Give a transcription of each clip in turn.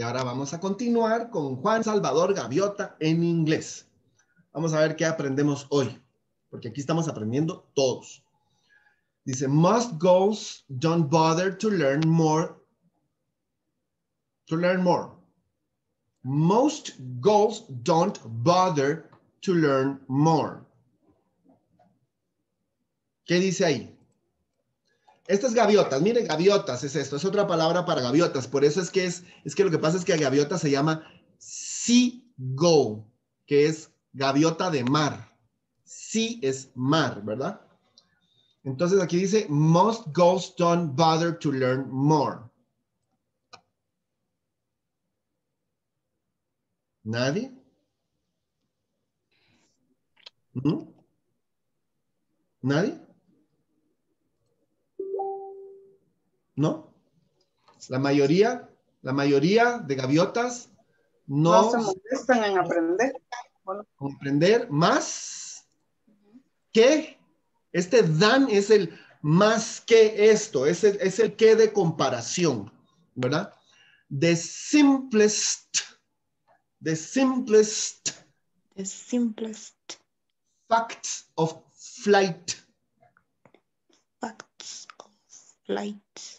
Y ahora vamos a continuar con Juan Salvador Gaviota en inglés. Vamos a ver qué aprendemos hoy, porque aquí estamos aprendiendo todos. Dice, most goals don't bother to learn more. To learn more. Most goals don't bother to learn more. ¿Qué dice ahí? Estas gaviotas, miren, gaviotas es esto, es otra palabra para gaviotas. Por eso es que es, es que lo que pasa es que gaviota se llama go, que es gaviota de mar. Sea es mar, ¿verdad? Entonces aquí dice, most ghosts don't bother to learn more. ¿Nadie? ¿Mm? ¿Nadie? ¿No? La mayoría, la mayoría de gaviotas no, no se molestan en aprender. Comprender más que este dan es el más que esto, es el, es el que de comparación, ¿verdad? The simplest, the simplest, the simplest facts of flight. Facts of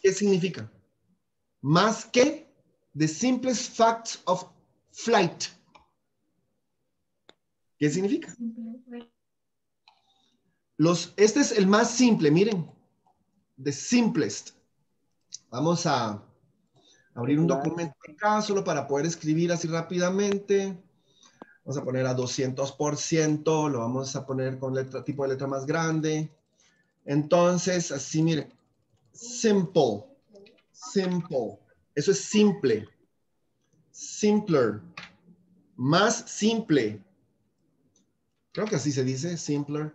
¿Qué significa? Más que the simplest facts of flight. ¿Qué significa? Los, este es el más simple, miren. The simplest. Vamos a abrir un documento acá solo para poder escribir así rápidamente. Vamos a poner a 200%, lo vamos a poner con letra, tipo de letra más grande. Entonces, así miren. Simple. Simple. Eso es simple. Simpler. Más simple. Creo que así se dice, simpler.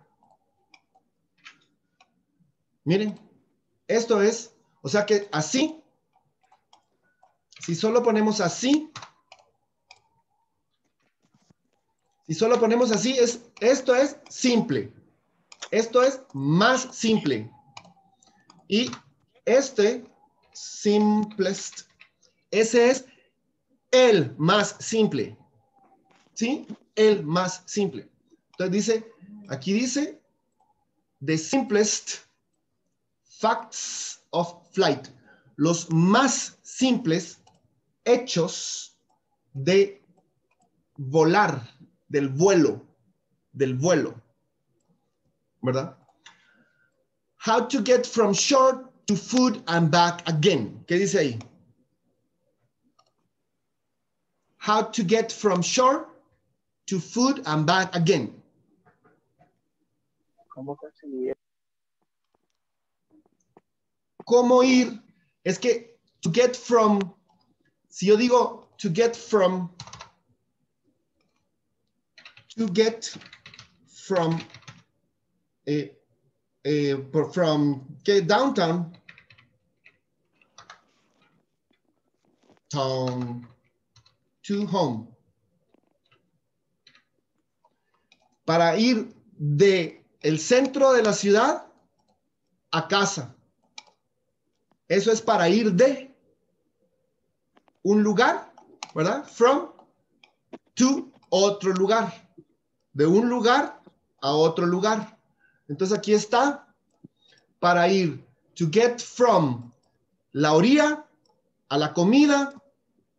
Miren, esto es, o sea que así, si solo ponemos así, si solo ponemos así, es, esto es simple. Esto es más simple. Y este, simplest, ese es el más simple. ¿Sí? El más simple. Entonces dice, aquí dice, the simplest facts of flight, los más simples hechos de volar, del vuelo, del vuelo, ¿verdad? How to get from shore to food and back again. ¿Qué dice ahí? How to get from shore to food and back again. ¿Cómo ir? Es que to get from, si yo digo to get from, to get from, eh, eh, from downtown, town to home. Para ir de el centro de la ciudad a casa. Eso es para ir de un lugar, ¿verdad? From to otro lugar. De un lugar a otro lugar. Entonces aquí está para ir to get from la orilla a la comida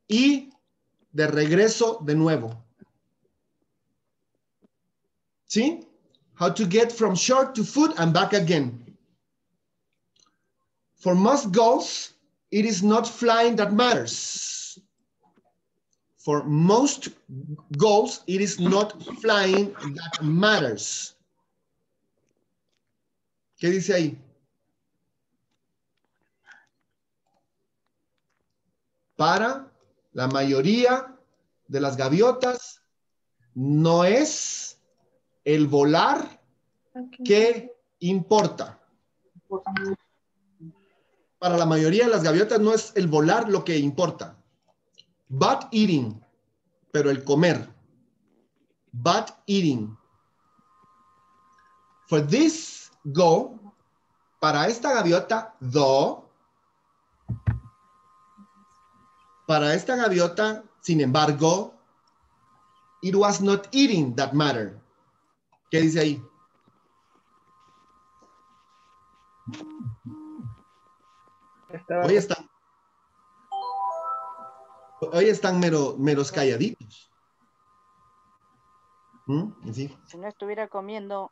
y de regreso de nuevo. ¿Sí? How to get from shore to food and back again. For most goals, it is not flying that matters. For most goals, it is not flying that matters. ¿Qué dice ahí? Para la mayoría de las gaviotas, no es el volar que importa. Para la mayoría de las gaviotas no es el volar lo que importa. But eating, pero el comer. But eating. For this go, para esta gaviota, though, Para esta gaviota, sin embargo, it was not eating that matter. ¿Qué dice ahí? Estaba Hoy están, hoy están mero- meros calladitos. ¿Mm? Sí. Si no estuviera comiendo,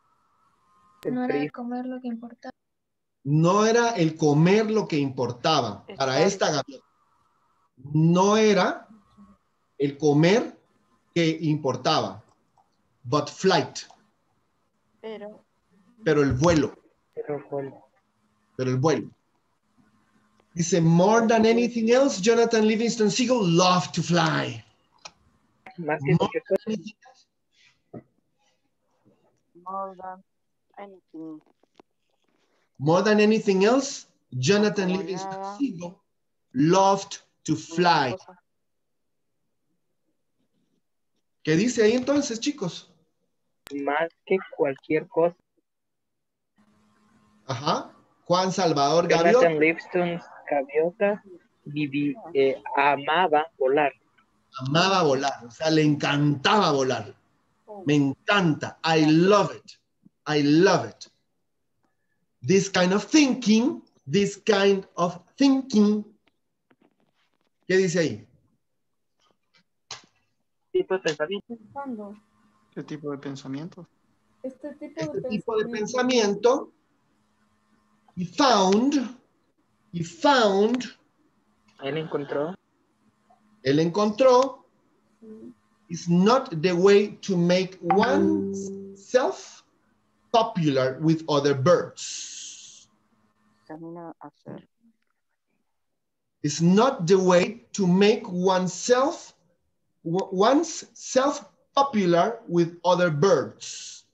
el No era frío. comer lo que importaba. No era el comer lo que importaba para esta gaviota. No era el comer que importaba, but flight, pero pero el vuelo. Pero bueno, pero el vuelo. Dice, more than anything else, Jonathan Livingston Seagull loved to fly. más que. More than anything. More than anything else, Jonathan Livingston. Seagull loved to fly. ¿Qué dice ahí entonces, chicos? más que cualquier cosa. Ajá. Juan Salvador Gaviota Jonathan Livingston Gaviota vivi- eh, amaba volar. amaba volar, o sea, le encantaba volar. Me encanta. I love it. I love it. This kind of thinking, this kind of thinking. ¿Qué dice ahí? Tipo de pensamiento. Pensando, ¿Qué tipo de pensamiento? este tipo Este de tipo de pensamiento, pensamiento, he found, he found, Él encontró él encontró, is not the way to make oneself popular with other birds. Camino a hacer. It's not the way to make oneself one's self popular with other birds.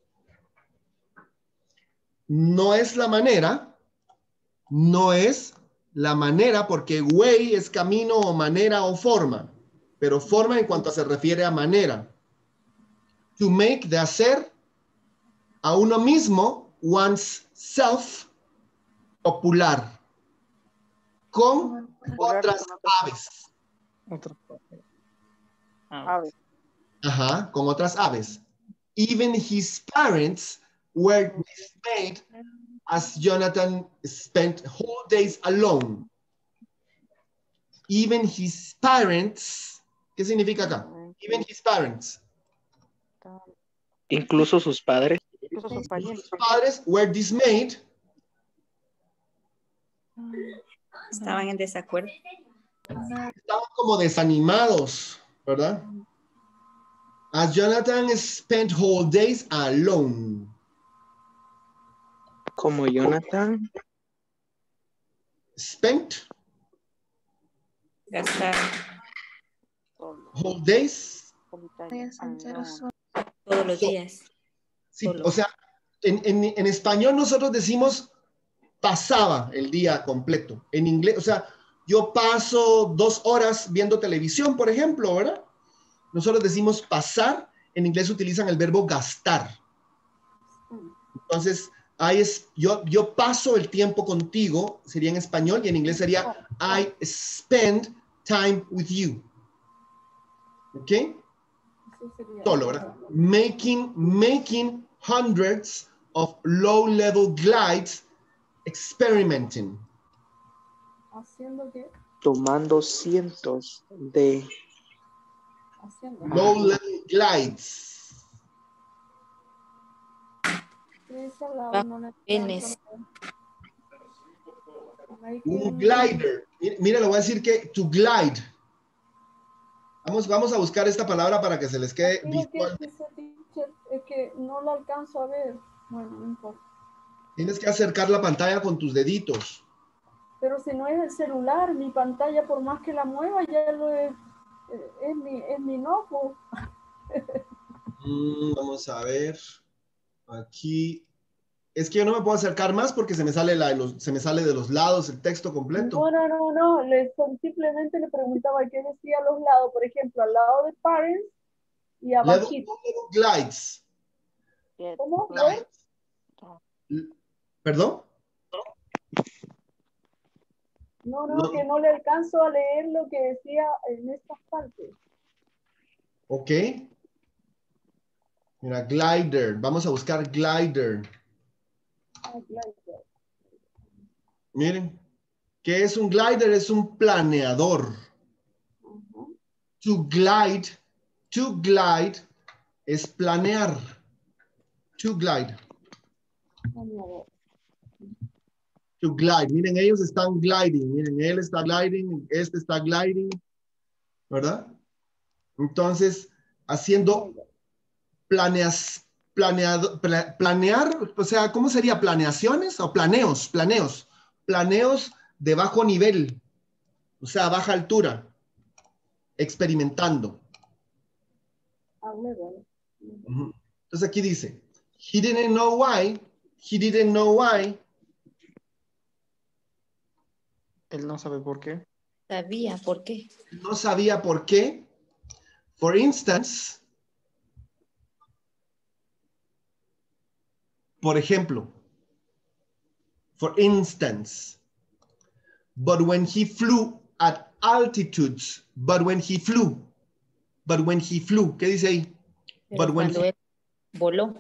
No es la manera, no es la manera porque way es camino o manera o forma, pero forma en cuanto se refiere a manera. To make de hacer a uno mismo one's self popular con Popular otras con otras aves. Otra parte. Ah, aves. Ajá, con otras aves. Even his parents were dismayed as Jonathan spent whole days alone. Even his parents, ¿qué significa acá? Even his parents, incluso sus padres. Sus parientes. sus padres were dismayed Estaban en desacuerdo. estaban como desanimados, ¿verdad? As Jonathan spent whole days alone. Como Jonathan, Spent Gastar whole days. todos los So- días. Sí, o sea, en, en- en español nosotros decimos pasaba el día completo. En inglés, o sea, yo paso dos horas viendo televisión, por ejemplo, ¿verdad? Nosotros decimos pasar, en inglés utilizan el verbo gastar. Entonces, ahí es, yo, yo paso el tiempo contigo, sería en español, y en inglés sería I spend time with you. ¿Ok? Solo, ¿verdad? Making, making hundreds of low-level glides, experimenting. Haciendo que, tomando cientos de haciendo. Low-level glides. Penes. Un glider. Mi- Mira, le voy a decir que to glide. Vamos, vamos a buscar esta palabra para que se les quede que visual. Es que no lo alcanzo a ver. Bueno, no importa. Tienes que acercar la pantalla con tus deditos. Pero si no es el celular, mi pantalla, por más que la mueva, ya lo es, eh, es mi, es mi notebook. Mm, vamos a ver. Aquí. Es que yo no me puedo acercar más porque se me sale, la de los, se me sale de los lados el texto completo. No, no, no, no. Le, simplemente le preguntaba qué decía a los lados, por ejemplo, al lado de parents y abajito. glides. ¿Cómo? ¿Perdón? No, no, No. que no le alcanzo a leer lo que decía en estas partes. ¿Ok? Mira, glider. Vamos a buscar glider. Ah. Miren, ¿qué es un glider? Es un planeador. To glide, to glide es planear. To glide, to glide. Miren, ellos están gliding. Miren, él está gliding, este está gliding, ¿verdad? Entonces, haciendo planeas, planeado, pla- planear, o sea, ¿cómo sería? ¿Planeaciones o planeos? Planeos. Planeos de bajo nivel, o sea, baja altura, experimentando. Ah. Entonces aquí dice, he didn't know why, he didn't know why, Él no sabe por qué. Sabía por qué. no sabía por qué. For instance, por ejemplo, for instance, but when he flew at altitudes, but when he flew, but when he flew, ¿qué dice ahí? Pero But when cuando he- voló,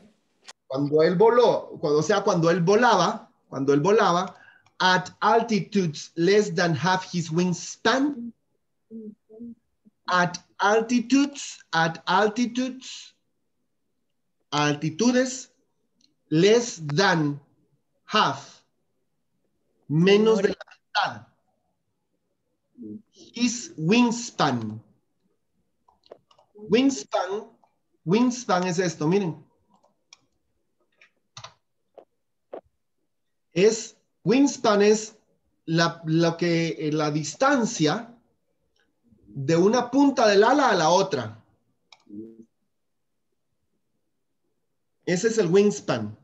Cuando él voló, cuando, o sea, cuando él volaba, cuando él volaba, at altitudes less than half his wingspan, at altitudes, at altitudes, altitudes less than half, menos de la mitad. His wingspan. Wingspan, wingspan es esto, miren. Es, wingspan es la, lo que, eh, la distancia de una punta del ala a la otra. Ese es el wingspan.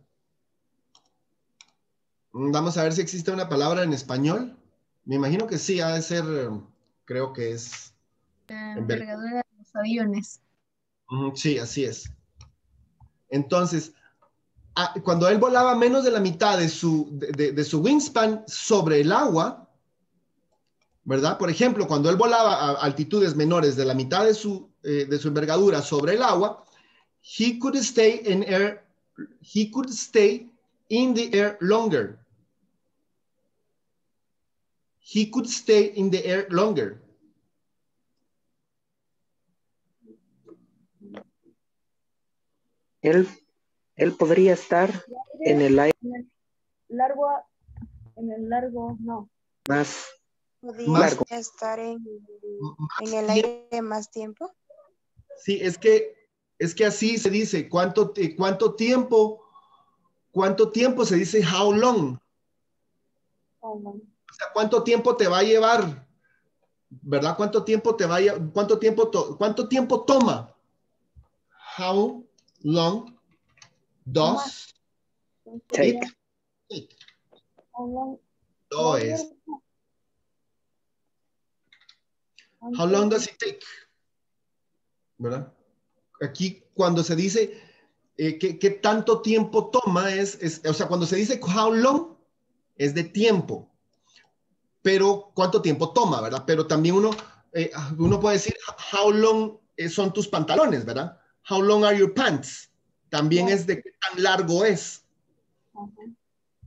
Vamos a ver si existe una palabra en español. Me imagino que sí, ha de ser, creo que es. La En ver- envergadura de los aviones. Sí, así es. Entonces, cuando él volaba menos de la mitad de su, de, de- de su wingspan sobre el agua, ¿verdad? Por ejemplo, cuando él volaba a altitudes menores de la mitad de su, eh, de su envergadura sobre el agua, he could stay in air, he could stay in the air longer. He could stay in the air longer. Él, él podría estar en el aire En el largo, en el largo, no. más. ¿Podía Largo. estar en, el aire más tiempo? Sí, es que, es que así se dice, ¿cuánto, ti- cuánto tiempo, cuánto tiempo se dice how long? O sea, ¿cuánto tiempo te va a llevar? ¿Verdad? ¿Cuánto tiempo te va a cuánto tiempo, to- cuánto tiempo toma? How long does Take. it? How long-. How does it take? ¿Verdad? Aquí cuando se dice eh, ¿qué, qué tanto tiempo toma es, es, o sea, cuando se dice how long es de tiempo, pero cuánto tiempo toma, ¿verdad? Pero también uno, eh, uno puede decir how long eh, son tus pantalones, ¿verdad? How long are your pants? También es de qué tan largo es.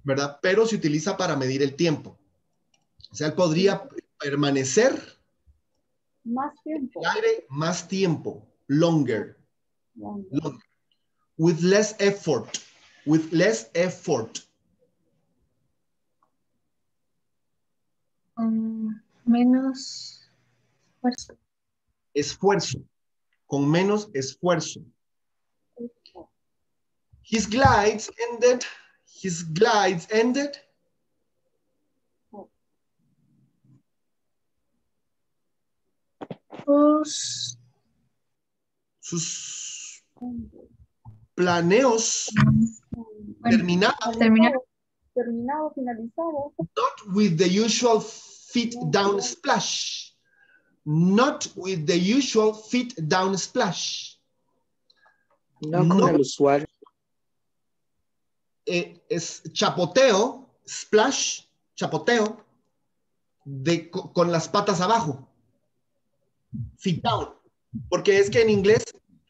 ¿verdad? Pero se utiliza para medir el tiempo. O sea, él podría permanecer Más tiempo. el aire más tiempo, longer, Longer. longer, with less effort, with less effort. Con menos fuerza. esfuerzo, con menos esfuerzo. His glides ended, his glides ended Sus sus planeos bueno, terminaban terminaron Terminado, finalizado. not with the usual feet down splash, not with the usual feet down splash. No con No. el usuario. Eh, es chapoteo, splash, chapoteo, de, co- con las patas abajo. Feet down. Porque es que en inglés,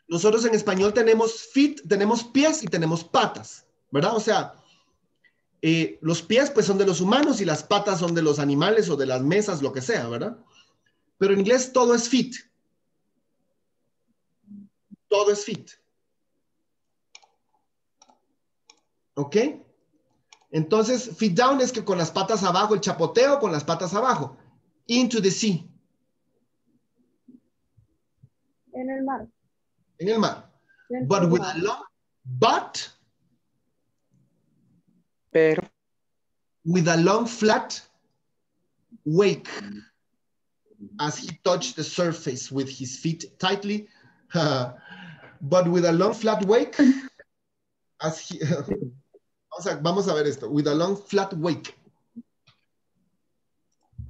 nosotros en español tenemos feet, tenemos pies y tenemos patas, ¿verdad? O sea, eh, los pies pues son de los humanos y las patas son de los animales o de las mesas, lo que sea, ¿verdad? Pero en inglés todo es feet. Todo es feet. ¿Ok? Entonces, feet down es que con las patas abajo, el chapoteo con las patas abajo. Into the sea, En el mar. en el mar. But with mar. a long, but Pero with a long flat wake as he touched the surface with his feet tightly, but with a long flat wake as he. vamos, a, ver esto. With a long flat wake.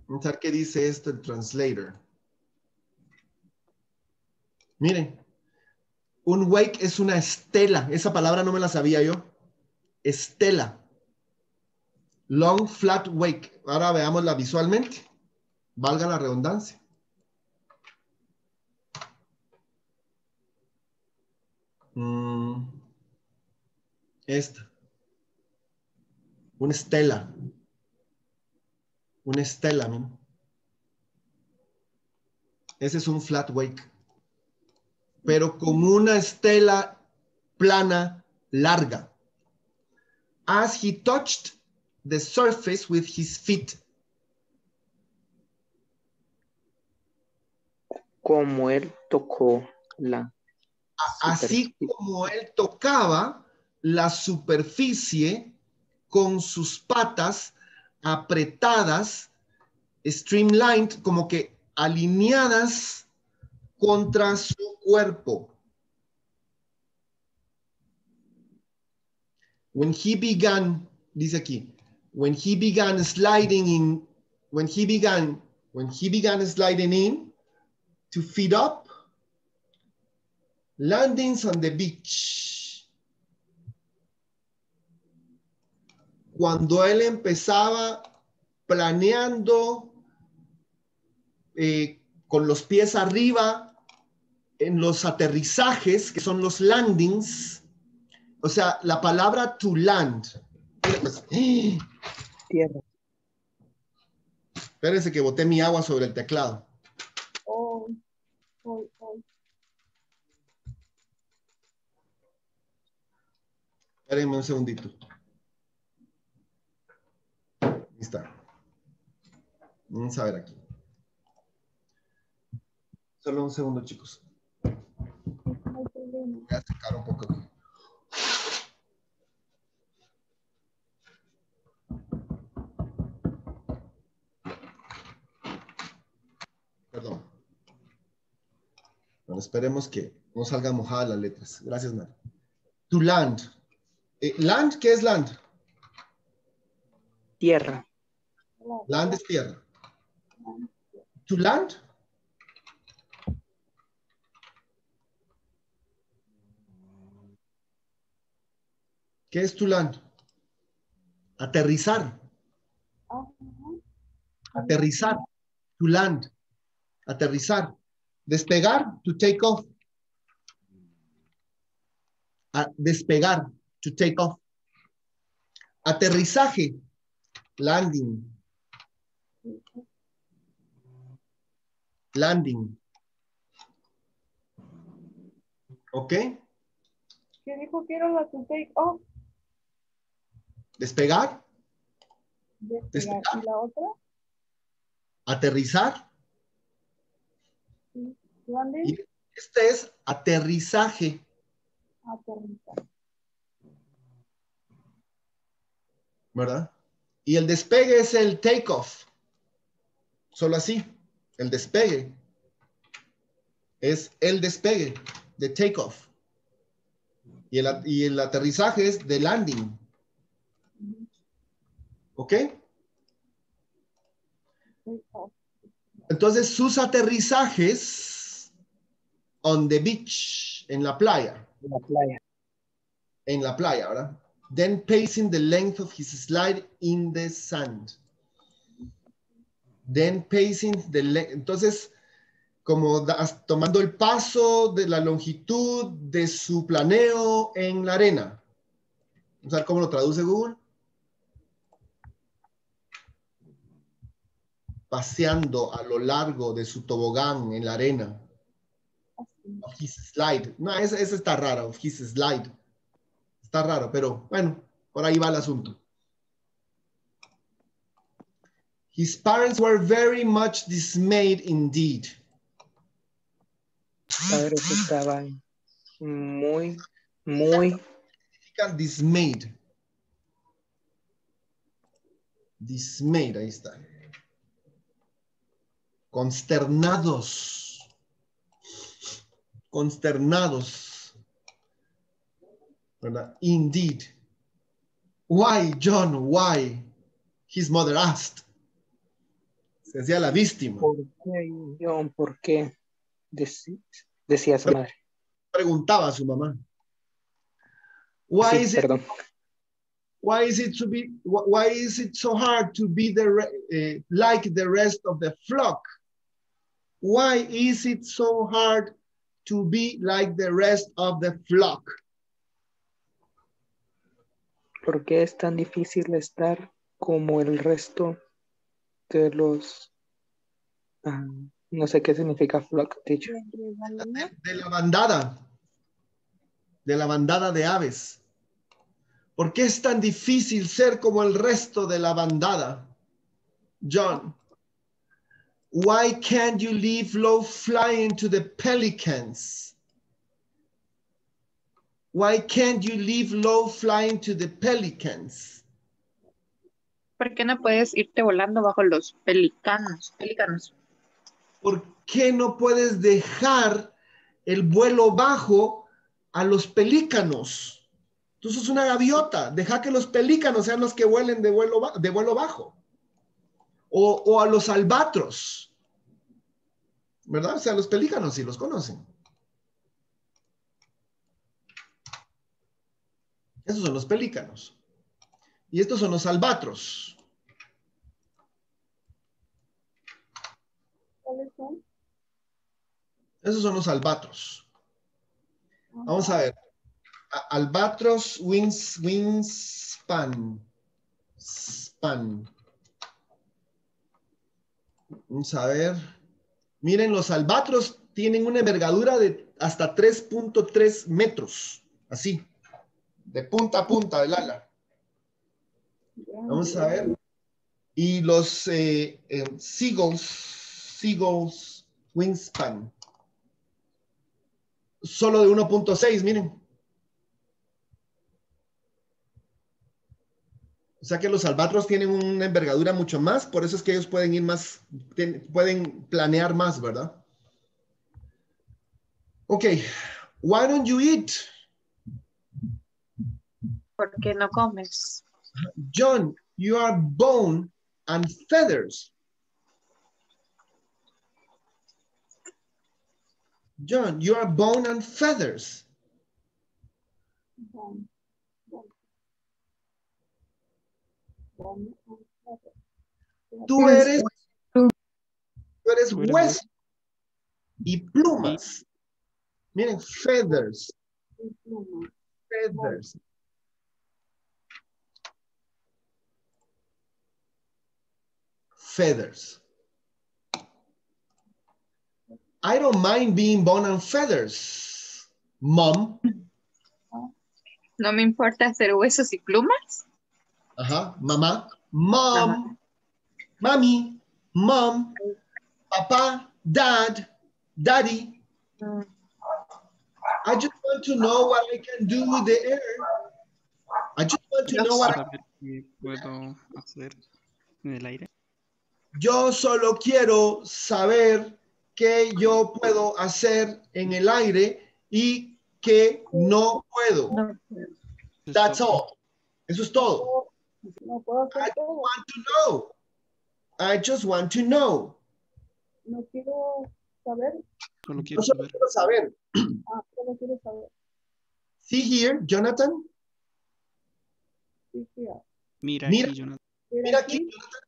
Vamos a ver qué dice esto el translator. Miren, un wake es una estela. Esa palabra no me la sabía yo. Estela. Long flat wake. Ahora veámosla visualmente. Valga la redundancia. Mm, esta. Una estela. Una estela. Ese es un flat wake. Pero con una estela plana larga. As he touched the surface with his feet. como él tocó la Así como él tocaba la superficie con sus patas apretadas, streamlined, como que alineadas contra su cuerpo. When he began, dice aquí, when he began sliding in, when he began, when he began sliding in to feed up, landings on the beach. Cuando él empezaba planeando eh, con los pies arriba en los aterrizajes, que son los landings, o sea, la palabra to land. Tierra. espérense que boté mi agua sobre el teclado. Oh, oh, oh. Espérenme un segundito. Está. Vamos a ver aquí. Solo un segundo, chicos. Voy a secar un poco aquí. Perdón. Bueno, esperemos que no salgan mojadas las letras. Gracias, Mari. To land. Eh, land, ¿qué es land? Tierra. Land es tierra. To land. ¿Qué es to land? Aterrizar. Aterrizar. To land. Aterrizar. Despegar. To take off. A- despegar. To take off. Aterrizaje. Landing. Landing. ¿Ok? ¿Qué dijo que era la to take off? Despegar. Despegar. Despegar. ¿Y la otra? Aterrizar. Landing. Y este es aterrizaje. Aterrizar. ¿verdad? Y el despegue es el takeoff. Solo así, el despegue es el despegue de takeoff. Y el, y el aterrizaje es de landing. ¿Ok? Entonces sus aterrizajes on the beach, en la playa. En la playa. en la playa, ¿verdad? Then pacing the length of his slide in the sand. Then pacing the entonces como tomando el paso de la longitud de su planeo en la arena. Vamos a ver cómo lo traduce Google. Paseando a lo largo de su tobogán en la arena. Of his slide. No, ese, ese está raro. Of his slide. Está raro, pero bueno, por ahí va el asunto. His parents were very much dismayed indeed. Padres estaban muy, muy dismayed. Dismayed, ahí está. Consternados. Consternados. ¿Verdad? Indeed. Why, John? Why? His mother asked. Se hacía la víctima. ¿Por qué, John? ¿Por qué? Deci- decía su madre. Preguntaba a su mamá. Why Sí, is it perdón. why is it to be wh- why is it so hard to be the eh, like the rest of the flock why is it so hard to be like the rest of the flock ¿Por qué es tan difícil estar como el resto de los... ah, no sé qué significa flock, teacher. de la bandada. De la bandada de aves. ¿por qué es tan difícil ser como el resto de la bandada John why can't you leave low flying to the pelicans why can't you leave low flying to the pelicans ¿Por qué no puedes irte volando bajo los pelicanos? ¿por qué no puedes dejar el vuelo bajo a los pelícanos? Tú sos una gaviota, deja que los pelícanos sean los que vuelen de vuelo, de vuelo bajo. O, o a los albatros. ¿Verdad? O sea, los pelícanos sí los conocen. Esos son los pelícanos. Y estos son los albatros. ¿Cuáles son? Esos son los albatros. Vamos a ver. Albatros wings, wingspan. Span. Vamos a ver. Miren, los albatros tienen una envergadura de hasta 3.3 metros. Así. De punta a punta del ala. Vamos a ver. Y los eh, eh, seagulls, seagulls wingspan. Solo de 1.6, miren. O sea que los albatros tienen una envergadura mucho más, por eso es que ellos pueden ir más, pueden planear más, ¿verdad? Ok, why don't you eat? ¿Por qué no comes? John, you are bone and feathers. John, you are bone and feathers. Bone. Bone. Bone and feather. Tú eres, tú eres hueso y plumas. Miren, feathers, feathers. Feathers. I don't mind being bone and feathers, mom. ¿No me importa hacer huesos y plumas? Ajá, mamá, mom, mami, mom, papá, dad, daddy. Mm. I just want to know what I can do with the air. I just want to know what I- Saber qué puedo hacer en el aire. Yo solo quiero saber qué yo puedo hacer en el aire y qué no puedo. That's all. Eso es todo. No puedo I just todo. want to know. I just want to know. No quiero saber. Solo quiero solo saber. quiero saber. Ah, solo quiero saber. See here, Jonathan. Sí, sí, ah. Mira, Mira. aquí, Jonathan. Mira Mira aquí, Jonathan.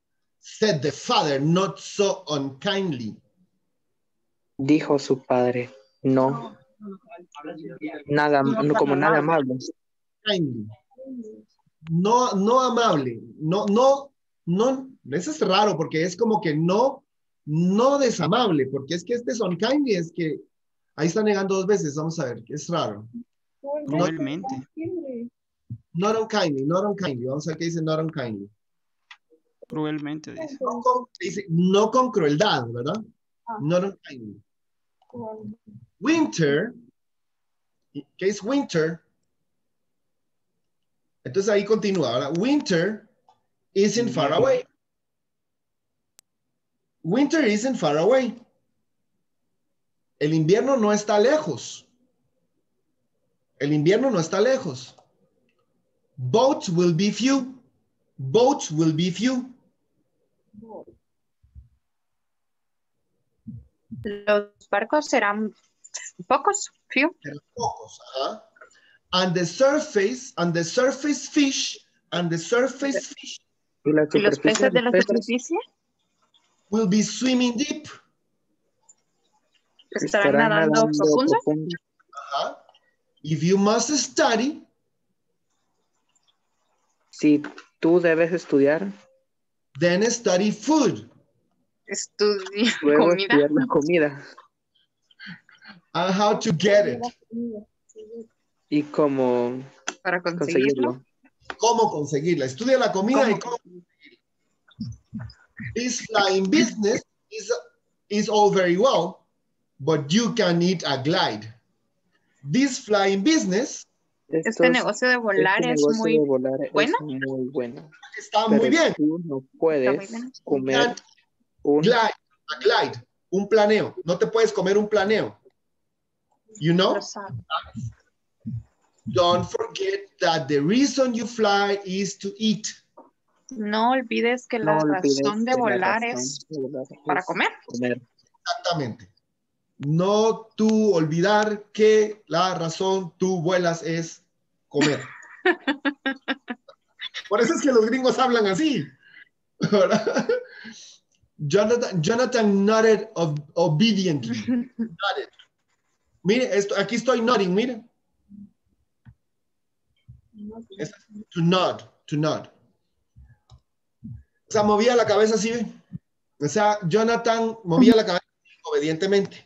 Said the father, not so unkindly. Dijo su padre, no, nada, no, como nada amable. Kindly. No, no amable. No, no, no. Eso es raro porque es como que no, no desamable, porque es que este es unkindly, es que ahí está negando dos veces. Vamos a ver, es raro. Cruelmente. Not unkindly, not unkindly. Vamos a ver qué dice not unkindly. Cruelmente, dice. No con, dice, no con crueldad, ¿verdad? Ah. Not unkindly. Winter, ¿qué es winter? Entonces ahí continúa. Ahora, winter isn't far away. Winter isn't far away. El invierno no está lejos. El invierno no está lejos. Boats will be few. Boats will be few. Los barcos serán pocos, few. Pocos, ajá. And the surface, and the surface fish, and the surface fish Y la Y los peces de la superficie will be swimming deep. estarán nadando profundo. profundo. Ajá. If you must study, Si tú debes estudiar, then study food Estudia luego comida. estudiar la comida and how to get it. y cómo para conseguirlo. conseguirlo. Cómo conseguirla. Estudia la comida y cómo conseguirla. This flying business is, is all very well, but you can eat a glide. This flying business Este negocio de volar este es negocio muy de volar es bueno. muy bueno. está Pero muy bien. tú no puedes bien. comer un Glide, a glide, un planeo. No te puedes comer un planeo. You know? Don't forget that the reason you fly is to eat. No olvides que la no olvides razón de volar razón es para comer. Exactamente. No tú olvidar que la razón tú vuelas es comer. Por eso es que los gringos hablan así. ¿verdad? Jonathan, Jonathan nodded ob- obediently. Nodded. Mire, esto, aquí estoy nodding, mire. Es to nod, to nod. O sea, movía la cabeza así, ¿ve? O sea, Jonathan movía la cabeza obedientemente.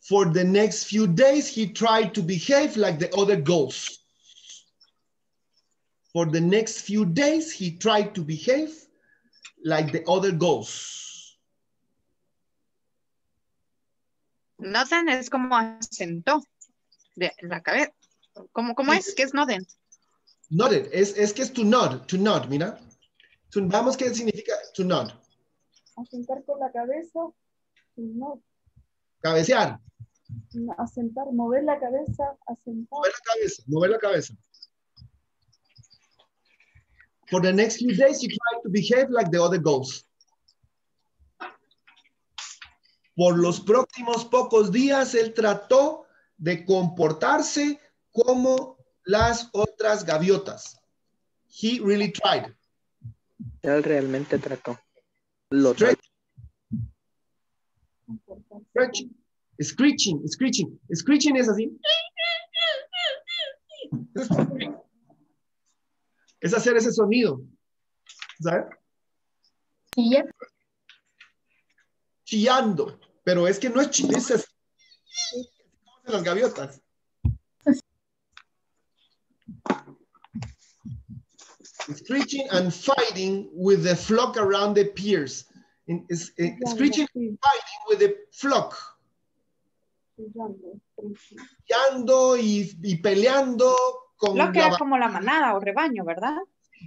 For the next few days, he tried to behave like the other ghosts. For the next few days, he tried to behave like the other ghosts. Noden es como asentó de la cabeza. ¿Cómo, cómo es? ¿Qué es noden? Nodded, es, es que es to nod, to nod, mira. To- vamos, ¿qué significa to nod? Asentar con la cabeza, no, Cabecear, asentar, mover la cabeza, asentar. mover la cabeza, mover la cabeza. For the next few days, tried to behave like the other ghosts. Por los próximos pocos días, él trató de comportarse como las otras gaviotas. He really tried. Él realmente trató. Lo Stretch, stretching, screeching, screeching. Screeching es así. Es hacer ese sonido. ¿Sabes? Y ya. Chillando. Pero es que no es chillando, es las gaviotas. Screeching and fighting with the flock around the piers. In- is- eh, Screeching Sí, with the flock. chillando, y, y peleando con Lo que la era como la manada o rebaño, ¿verdad?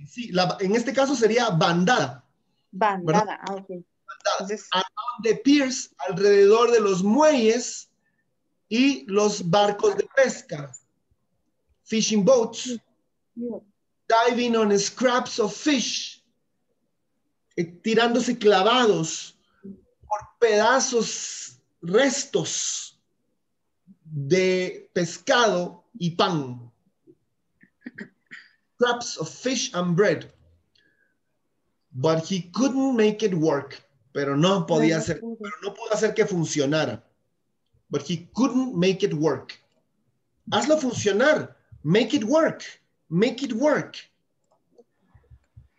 Sí, la- en este caso sería bandada. Bandada. Ah, ok. Entonces, de piers alrededor de los muelles y los barcos de pesca. Fishing boats, diving on scraps of fish, eh, tirándose clavados por pedazos, restos de pescado y pan. Scraps of fish and bread. but he couldn't make it work. Pero no podía hacer, pero no pudo hacer que funcionara. But he couldn't make it work. Hazlo funcionar. Make it work. Make it work.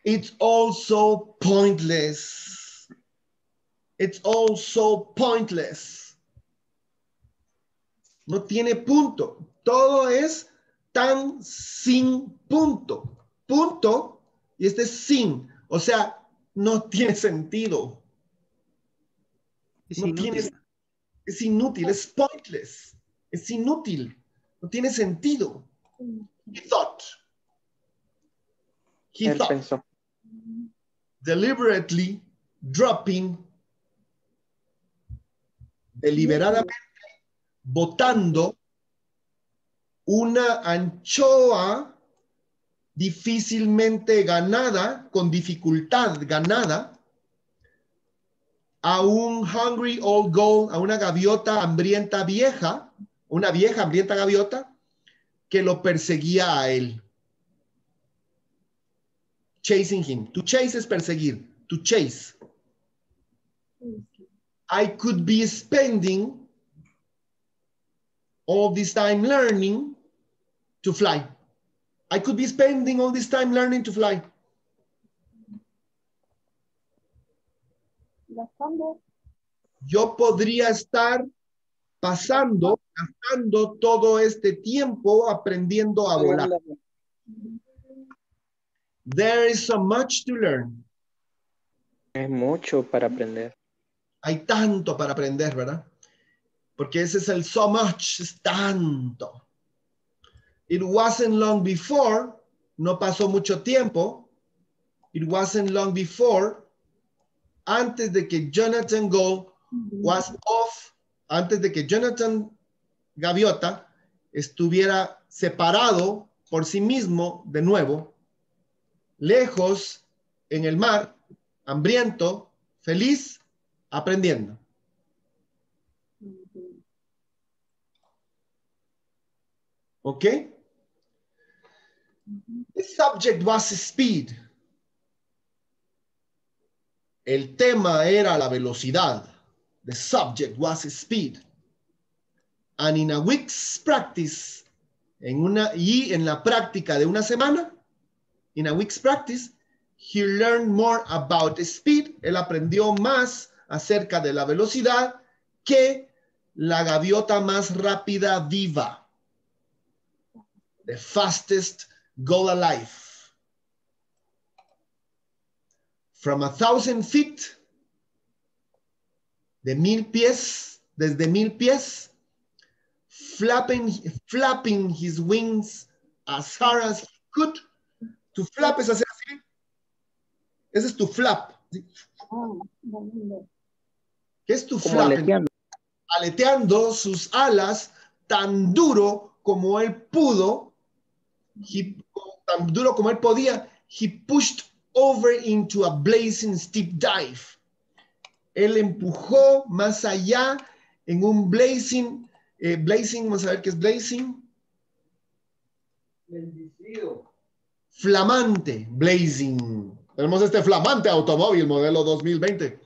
It's also pointless. It's also pointless. No tiene punto. Todo es tan sin punto. Punto. Y este es sin. O sea, no tiene sentido. Es No inútil. tiene- es inútil, es pointless. Es inútil. No tiene sentido. He thought. He Él thought. pensó. deliberately dropping, deliberadamente botando una anchoa difícilmente ganada, con dificultad ganada, a un hungry old gold, a una gaviota hambrienta vieja, una vieja hambrienta gaviota, que lo perseguía a él. Chasing him. To chase es perseguir. To chase. I could be spending all this time learning to fly. I could be spending all this time learning to fly. Yo podría estar pasando, gastando todo este tiempo aprendiendo a volar. There is so much to learn. Es mucho para aprender. Hay tanto para aprender, ¿verdad? Porque ese es el so much, es tanto. It wasn't long before, no pasó mucho tiempo. It wasn't long before, antes de que Jonathan Gold was off, antes de que Jonathan Gaviota estuviera separado por sí mismo de nuevo, lejos en el mar, hambriento, feliz, aprendiendo. ¿Ok? The subject was speed. El tema era la velocidad. The subject was speed. And in a week's practice, en una, y en la práctica de una semana, in a week's practice, he learned more about speed. Él aprendió más acerca de la velocidad que la gaviota más rápida viva. The fastest goal alive. From a thousand feet, de mil pies, desde mil pies, flapping, flapping his wings as hard as he could. Tu flap es hacer así. Ese es tu flap. ¿Qué es tu Como flap? aleteando. Aleteando sus alas tan duro como él pudo, he- tan duro como él podía, he pushed over into a blazing steep dive. Él empujó más allá en un blazing, eh, blazing, vamos a ver qué es blazing. Flamante, blazing. Tenemos este flamante automóvil modelo 2020.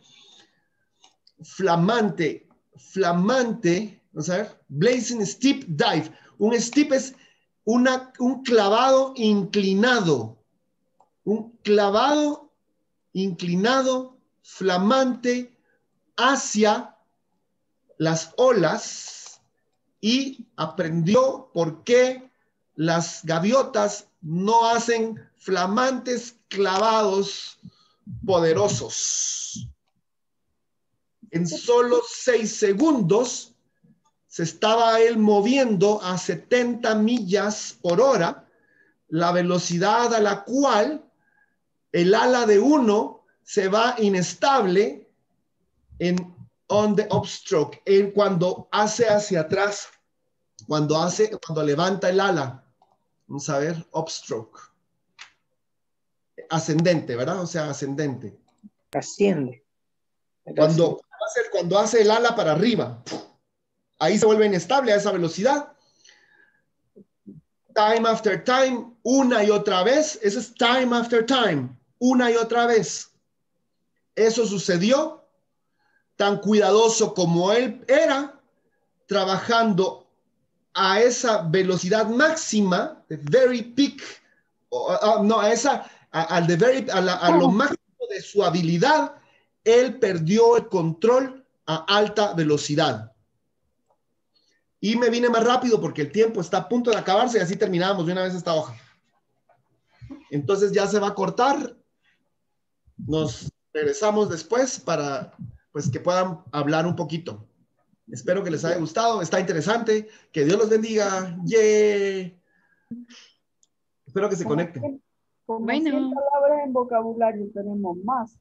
Flamante, flamante, vamos a ver, blazing steep dive. Un steep es una, un clavado inclinado. Un clavado inclinado, flamante, hacia las olas y aprendió por qué las gaviotas no hacen flamantes clavados poderosos. En solo seis segundos se estaba él moviendo a 70 millas por hora, la velocidad a la cual el ala de uno se va inestable en on the upstroke, en cuando hace hacia atrás, cuando hace, cuando levanta el ala. Vamos a ver, upstroke. Ascendente, ¿verdad? O sea, ascendente. Asciende. Cuando cuando hace el ala para arriba, ahí se vuelve inestable a esa velocidad. Time after time, una y otra vez. Eso es time after time, una y otra vez. eso sucedió, tan cuidadoso como él era, trabajando a esa velocidad máxima, the very peak, o, ah, no, a esa, a, al the very, a, la- a lo máximo de su habilidad, él perdió el control a alta velocidad. Y me vine más rápido porque el tiempo está a punto de acabarse y así terminamos de una vez esta hoja. Entonces ya se va a cortar. Nos regresamos después para pues que puedan hablar un poquito. Espero que les haya gustado. Está interesante. Que Dios los bendiga. ¡Yay! Espero que se conecten. Como Bueno. 100 palabras en vocabulario tenemos más.